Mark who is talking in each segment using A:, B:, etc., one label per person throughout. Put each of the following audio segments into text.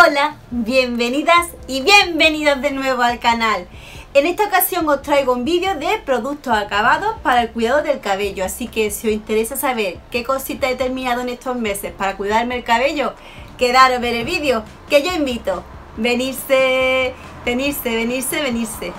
A: Hola, bienvenidas y bienvenidos de nuevo al canal. En esta ocasión os traigo un vídeo de productos acabados para el cuidado del cabello, así que si os interesa saber qué cosita he terminado en estos meses para cuidarme el cabello, quedaros ver el vídeo, que yo invito. Venirse, venirse, venirse, venirse.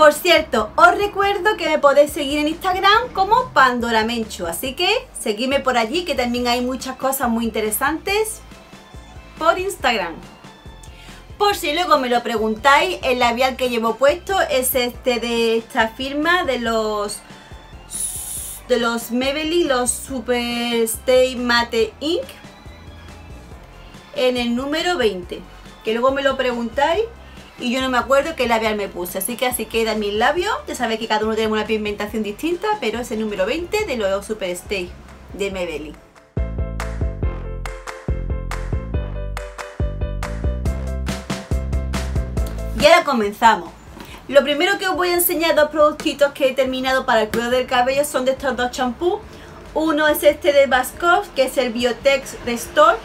A: Por cierto, os recuerdo que me podéis seguir en Instagram como Pandora Menchu, así que seguidme por allí que también hay muchas cosas muy interesantes por Instagram. Por si luego me lo preguntáis, el labial que llevo puesto es este de esta firma de los de los Maybelline, los Super Stay Matte Ink en el número 20. Que luego me lo preguntáis y yo no me acuerdo qué labial me puse. Así que así quedan mis labios. Ya sabéis que cada uno tiene una pigmentación distinta, pero es el número 20 de los Super Stay de Maybelline. Y ahora comenzamos. Lo primero que os voy a enseñar dos productitos que he terminado para el cuidado del cabello son de estos dos champús. Uno es este de Bascov, que es el Biotex Restore,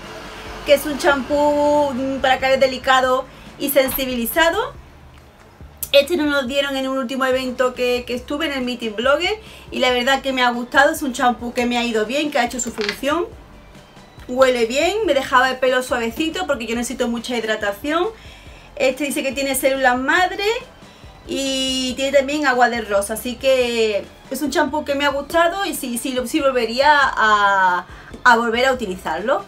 A: que es un champú mm, para cabello delicado y sensibilizado. Este nos lo dieron en un último evento que, estuve en el Meeting Blogger y la verdad que me ha gustado, es un champú que me ha ido bien, que ha hecho su función. Huele bien, me dejaba el pelo suavecito porque yo necesito mucha hidratación. Este dice que tiene células madre y tiene también agua de rosa, así que es un champú que me ha gustado y sí, sí, sí volvería a, a volver a utilizarlo.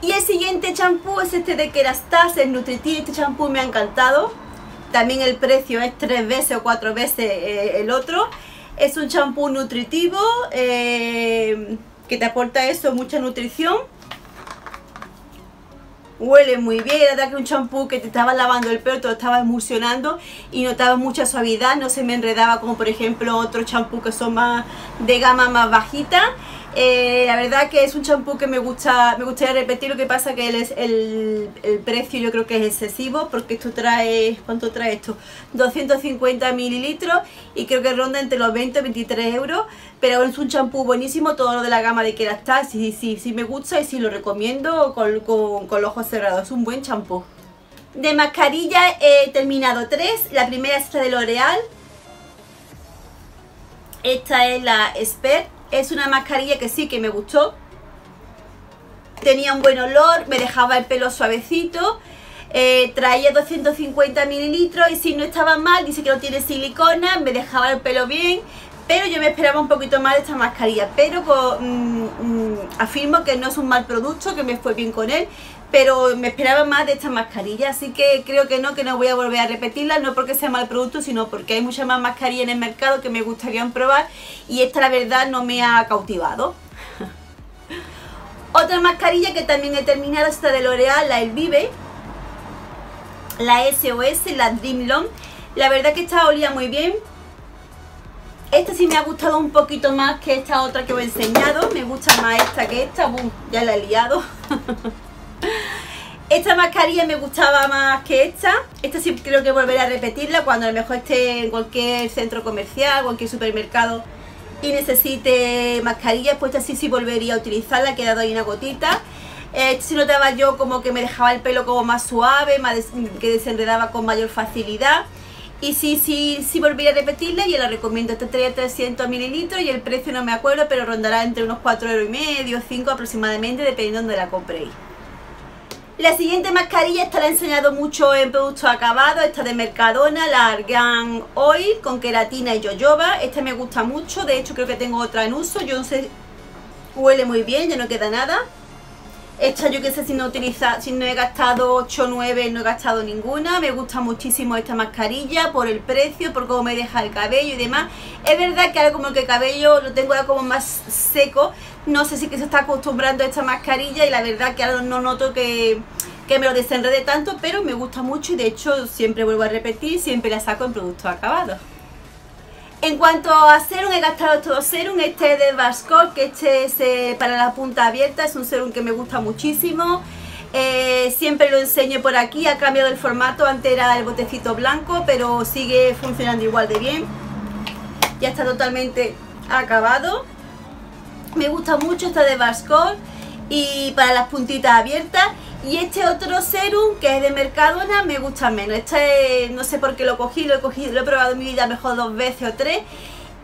A: Y el siguiente champú es este de Kerastase, es nutritivo, este champú me ha encantado. También el precio es tres veces o cuatro veces eh, el otro. Es un champú nutritivo eh, que te aporta eso, mucha nutrición. Huele muy bien, era que un champú que te estaba lavando el pelo, te lo estaba emulsionando y notaba mucha suavidad, no se me enredaba como por ejemplo otros champú que son más de gama más bajita. Eh, la verdad que es un champú que me gusta me gustaría repetir, lo que pasa que es el, precio yo creo que es excesivo porque esto trae, ¿cuánto trae esto? 250 mililitros y creo que ronda entre los 20 y 23 euros, pero es un champú buenísimo, todo lo de la gama de Kerastase, sí, sí, sí me gusta y sí lo recomiendo con, con los ojos cerrados, es un buen champú. De mascarilla he terminado tres, la primera es esta de L'Oreal, esta es la Expert es una mascarilla que sí que me gustó. Tenía un buen olor, me dejaba el pelo suavecito. Eh, traía 250 mililitros y si no estaba mal, dice que no tiene silicona, me dejaba el pelo bien. Pero yo me esperaba un poquito más de esta mascarilla. Pero mm, mm, afirmo que no es un mal producto, que me fue bien con él pero me esperaba más de esta mascarilla, así que creo que no, que no voy a volver a repetirla, no porque sea mal producto, sino porque hay muchas más mascarillas en el mercado que me gustaría probar y esta la verdad no me ha cautivado. Otra mascarilla que también he terminado, esta de L'Oreal, la El Vive, la SOS, la Dream Long, la verdad que esta olía muy bien, esta sí me ha gustado un poquito más que esta otra que os he enseñado. Me gusta más esta que esta. ya la he liado. Esta mascarilla me gustaba más que esta. Esta sí creo que volveré a repetirla cuando a lo mejor esté en cualquier centro comercial, cualquier supermercado y necesite mascarilla, pues esta sí sí volvería a utilizarla, ha quedado ahí una gotita. Eh, si notaba yo como que me dejaba el pelo como más suave, más que desenredaba con mayor facilidad. Y sí, sí, sí volvería a repetirla y la recomiendo. Esta traía 300 mililitros y el precio no me acuerdo, pero rondará entre unos 4 euros y medio, 5 aproximadamente, dependiendo de donde la compréis. La siguiente mascarilla, esta la he enseñado mucho en productos acabados, esta de Mercadona, la Argan Oil con queratina y jojoba. Esta me gusta mucho, de hecho creo que tengo otra en uso, yo no sé, huele muy bien, ya no queda nada. Esta yo que sé si no utiliza, si no he gastado 8 o 9, no he gastado ninguna. Me gusta muchísimo esta mascarilla por el precio, por cómo me deja el cabello y demás. Es verdad que ahora como que el cabello lo tengo ya como más seco. No sé si que se está acostumbrando a esta mascarilla y la verdad que ahora no noto que, que me lo desenrede tanto, pero me gusta mucho y de hecho siempre vuelvo a repetir, siempre la saco en productos acabados. En cuanto a serum, he gastado estos dos serum. Este es de Bascor, que este es eh, para la punta abierta. Es un serum que me gusta muchísimo. Eh, siempre lo enseño por aquí. Ha cambiado el formato. Antes era el botecito blanco, pero sigue funcionando igual de bien. Ya está totalmente acabado. Me gusta mucho esta de Bascor. y para las puntitas abiertas. Y este otro serum que es de Mercadona me gusta menos. Este no sé por qué lo cogí, lo he cogido, lo he probado en mi vida mejor dos veces o tres.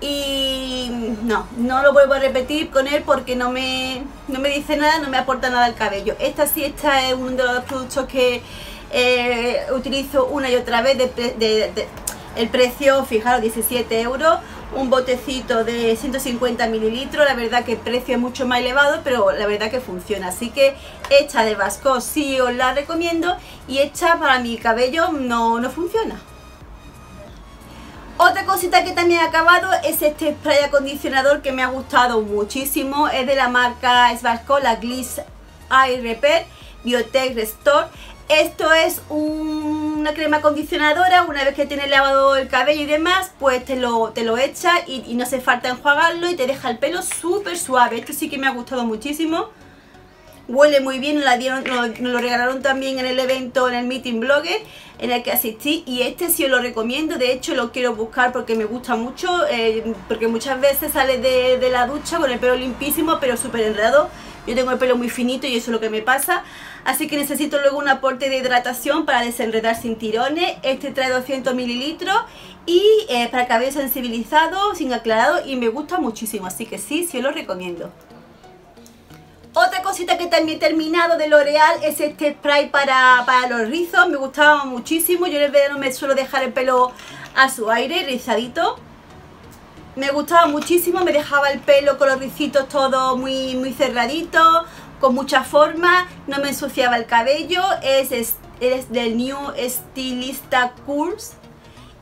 A: Y no, no lo vuelvo a repetir con él porque no me, no me dice nada, no me aporta nada al cabello. Esta sí, esta es uno de los productos que eh, utilizo una y otra vez de, el precio, fijaros, 17 euros un botecito de 150 mililitros, la verdad que el precio es mucho más elevado, pero la verdad que funciona, así que esta de Vasco sí os la recomiendo y esta para mi cabello no, no funciona. Otra cosita que también he acabado es este spray acondicionador que me ha gustado muchísimo, es de la marca Svasco, la Gliss Eye Repair Biotech Restore. Esto es una crema acondicionadora, una vez que tienes lavado el cabello y demás, pues te lo, te lo echa y, no hace falta enjuagarlo y te deja el pelo súper suave. Esto sí que me ha gustado muchísimo. Huele muy bien, nos, la dieron, nos, lo regalaron también en el evento, en el Meeting Blogger, en el que asistí. Y este sí os lo recomiendo, de hecho lo quiero buscar porque me gusta mucho, eh, porque muchas veces sale de, de la ducha con el pelo limpísimo, pero súper enredado yo tengo el pelo muy finito y eso es lo que me pasa. Así que necesito luego un aporte de hidratación para desenredar sin tirones. Este trae 200 mililitros y eh, para cabello sensibilizado, sin aclarado y me gusta muchísimo. Así que sí, sí os lo recomiendo. Otra cosita que también he terminado de L'Oreal es este spray para, para, los rizos. Me gustaba muchísimo. Yo en el verano me suelo dejar el pelo a su aire, rizadito. Me gustaba muchísimo, me dejaba el pelo con los ricitos todo muy, muy cerradito, con mucha forma, no me ensuciaba el cabello, es, es, es del New Stylista Curls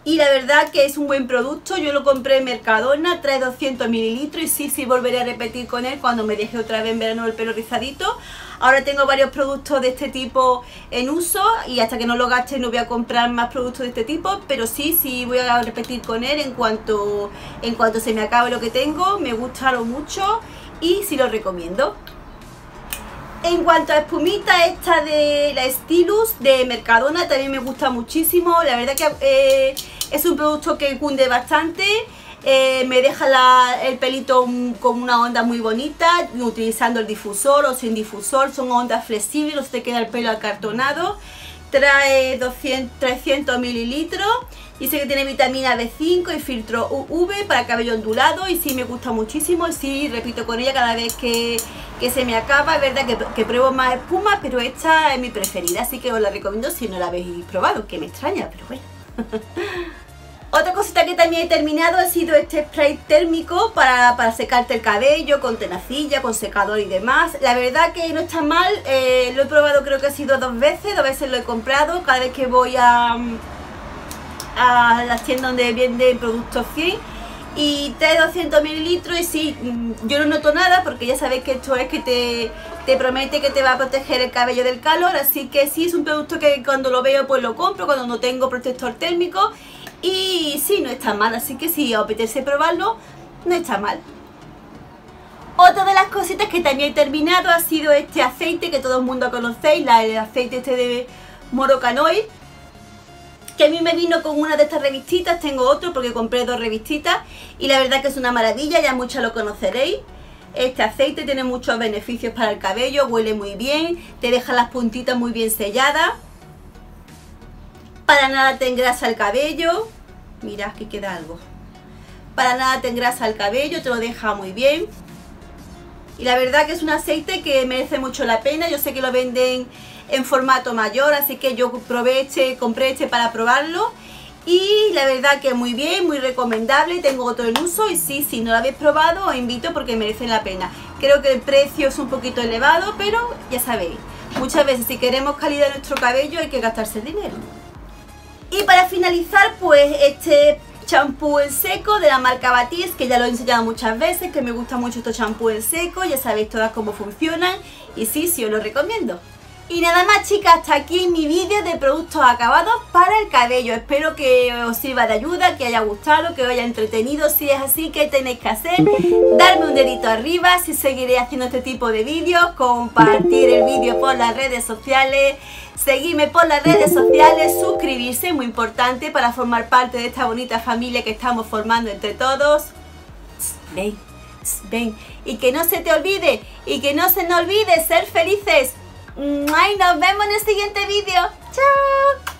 A: y la verdad que es un buen producto, yo lo compré en Mercadona, trae 200 mililitros y sí, sí volveré a repetir con él cuando me deje otra vez en verano el pelo rizadito. Ahora tengo varios productos de este tipo en uso y hasta que no lo gaste no voy a comprar más productos de este tipo, pero sí, sí voy a repetir con él en cuanto, en cuanto se me acabe lo que tengo, me gustaron mucho y sí lo recomiendo. En cuanto a espumita, esta de la Stylus de Mercadona también me gusta muchísimo. La verdad que eh, es un producto que cunde bastante. Eh, me deja el pelito con una onda muy bonita, utilizando el difusor o sin difusor. Son ondas flexibles, no se te queda el pelo acartonado. Trae 200, 300 mililitros Dice que tiene vitamina B5 y filtro UV para cabello ondulado y sí me gusta muchísimo. Y sí, repito con ella cada vez que, se me acaba. Es verdad que, que, pruebo más espuma, pero esta es mi preferida. Así que os la recomiendo si no la habéis probado, que me extraña, pero bueno. Otra cosita que también he terminado ha sido este spray térmico para, secarte el cabello, con tenacilla, con secador y demás. La verdad que no está mal, eh, lo he probado creo que ha sido dos veces, dos veces lo he comprado. Cada vez que voy a a las tiendas donde venden productos 100 y trae 200 mililitros y sí, mm, yo no noto nada porque ya sabéis que esto es que te, te, promete que te va a proteger el cabello del calor, así que sí es un producto que cuando lo veo pues lo compro, cuando no tengo protector térmico y sí, no está mal, así que si os apetece probarlo, no está mal. Otra de las cositas que también he terminado ha sido este aceite que todo el mundo conocéis, el aceite este de Morocanoil que a mí me vino con una de estas revistitas, tengo otro porque compré dos revistitas y la verdad que es una maravilla, ya muchas lo conoceréis. Este aceite tiene muchos beneficios para el cabello, huele muy bien, te deja las puntitas muy bien selladas. Para nada te engrasa el cabello. Mira, aquí queda algo. Para nada te engrasa el cabello, te lo deja muy bien. Y la verdad que es un aceite que merece mucho la pena. Yo sé que lo venden en formato mayor, así que yo probé este, compré este para probarlo y la verdad que muy bien, muy recomendable, tengo otro en uso y sí, si no lo habéis probado os invito porque merecen la pena. Creo que el precio es un poquito elevado, pero ya sabéis, muchas veces si queremos calidad de nuestro cabello hay que gastarse el dinero. Y para finalizar, pues este champú en seco de la marca Batis, que ya lo he enseñado muchas veces, que me gusta mucho estos champú en seco, ya sabéis todas cómo funcionan y sí, sí os lo recomiendo. Y nada más chicas, hasta aquí mi vídeo de productos acabados para el cabello. Espero que os sirva de ayuda, que haya gustado, que os haya entretenido. Si es así, ¿qué tenéis que hacer? Darme un dedito arriba si seguiré haciendo este tipo de vídeos, compartir el vídeo por las redes sociales, seguirme por las redes sociales, suscribirse, muy importante para formar parte de esta bonita familia que estamos formando entre todos. ¿Veis? ven. Y que no se te olvide, y que no se nos olvide ser felices. Y nos vemos en el siguiente vídeo. ¡Chao!